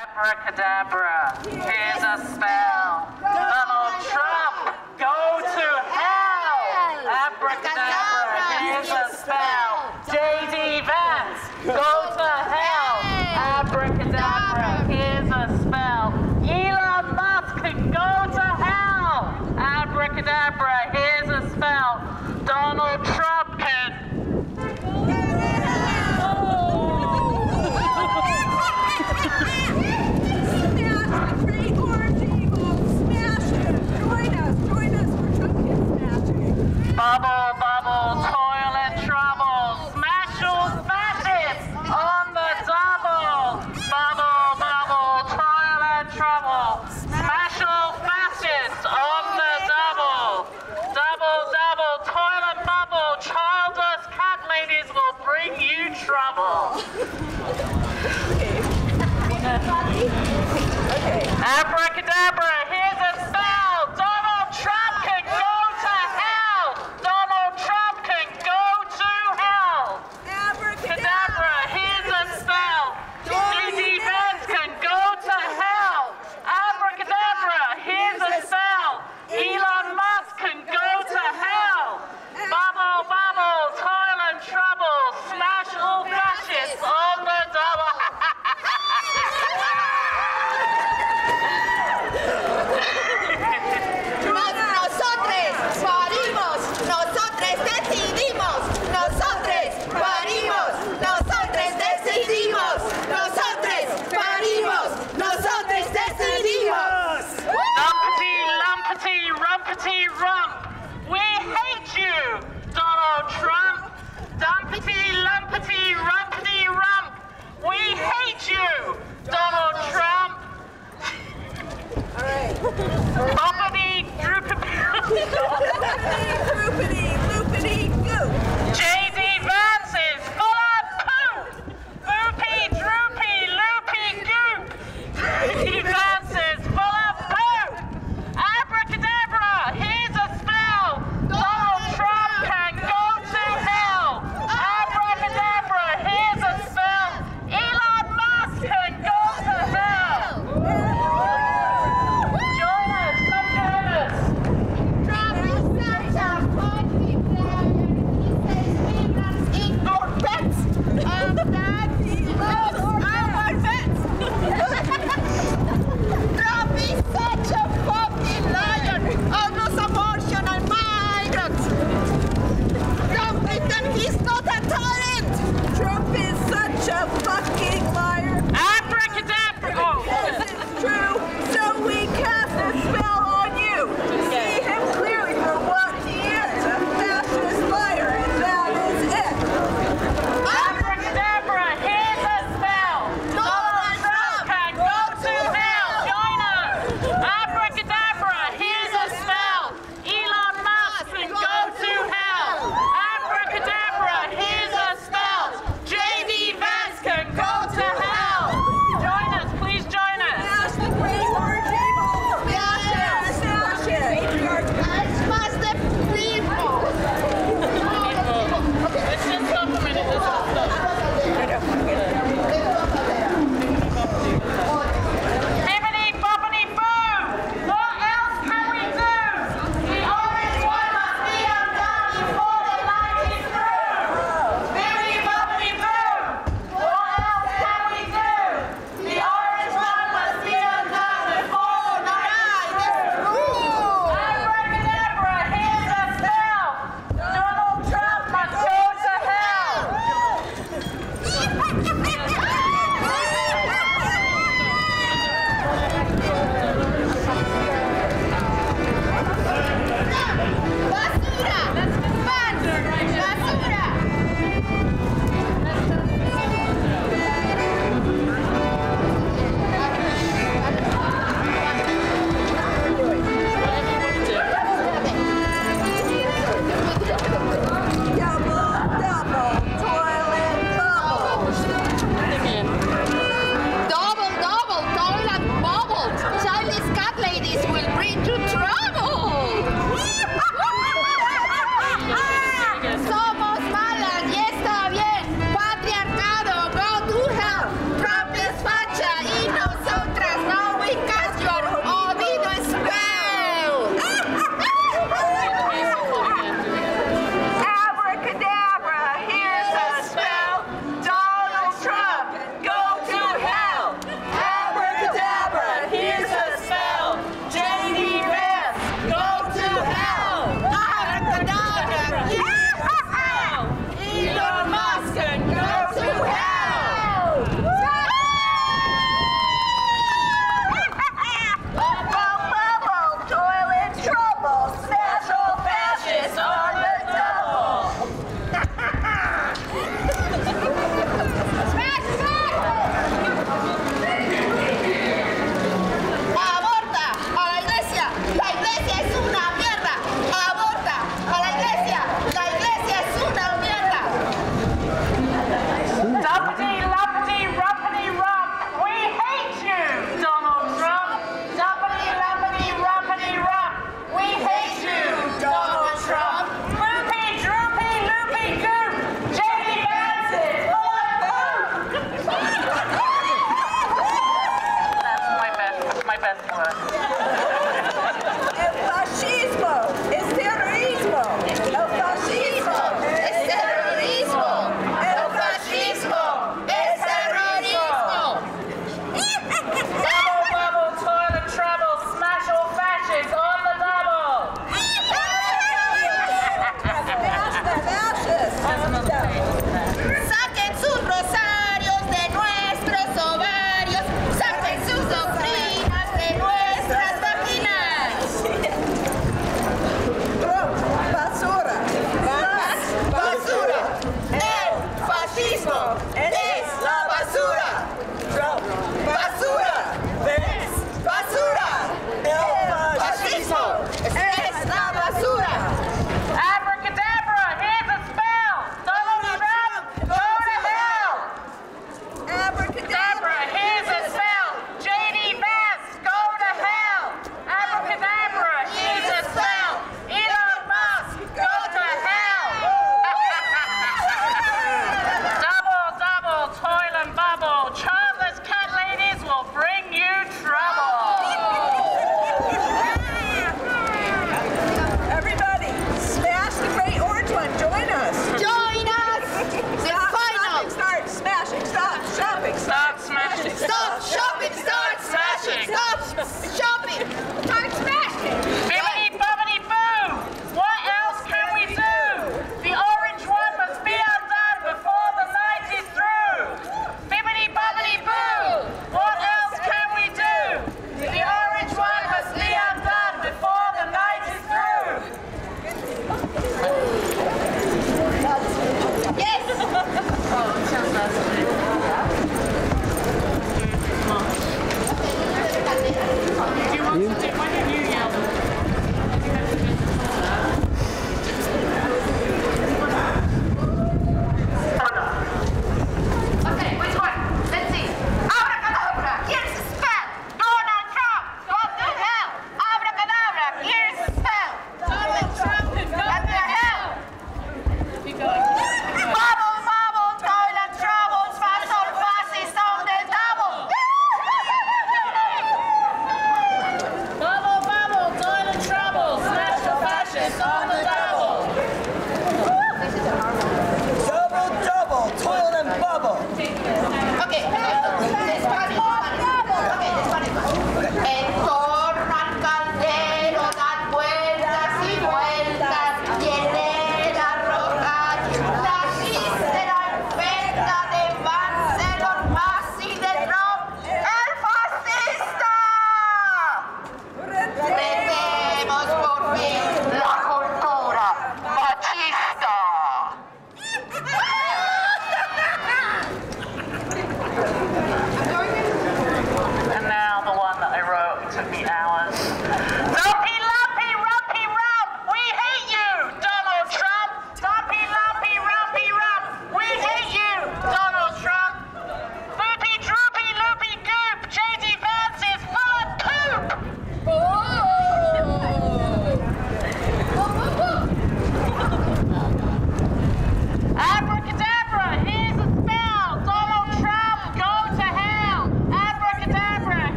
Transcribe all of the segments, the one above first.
Abracadabra, here's a spell. trouble. Abracadabra, Boppity droopity. Boppity droopity.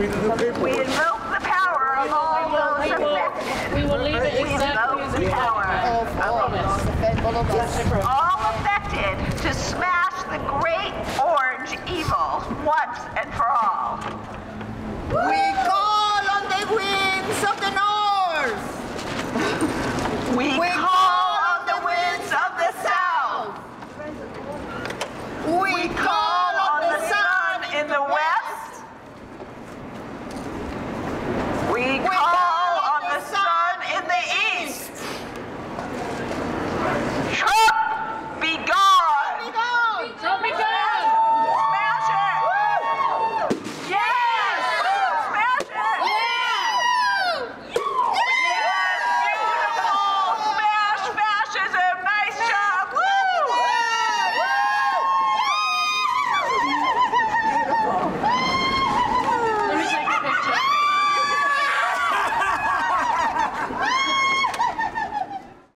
We paperwork.